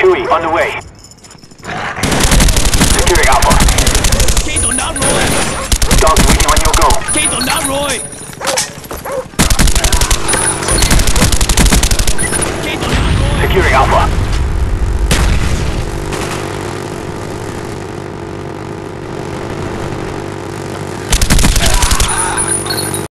Dewey, on the way. Securing Alpha. Kato, not Roy! Dog, waiting on your go. Kato, not Roy! Kato, not Roy! Securing Alpha.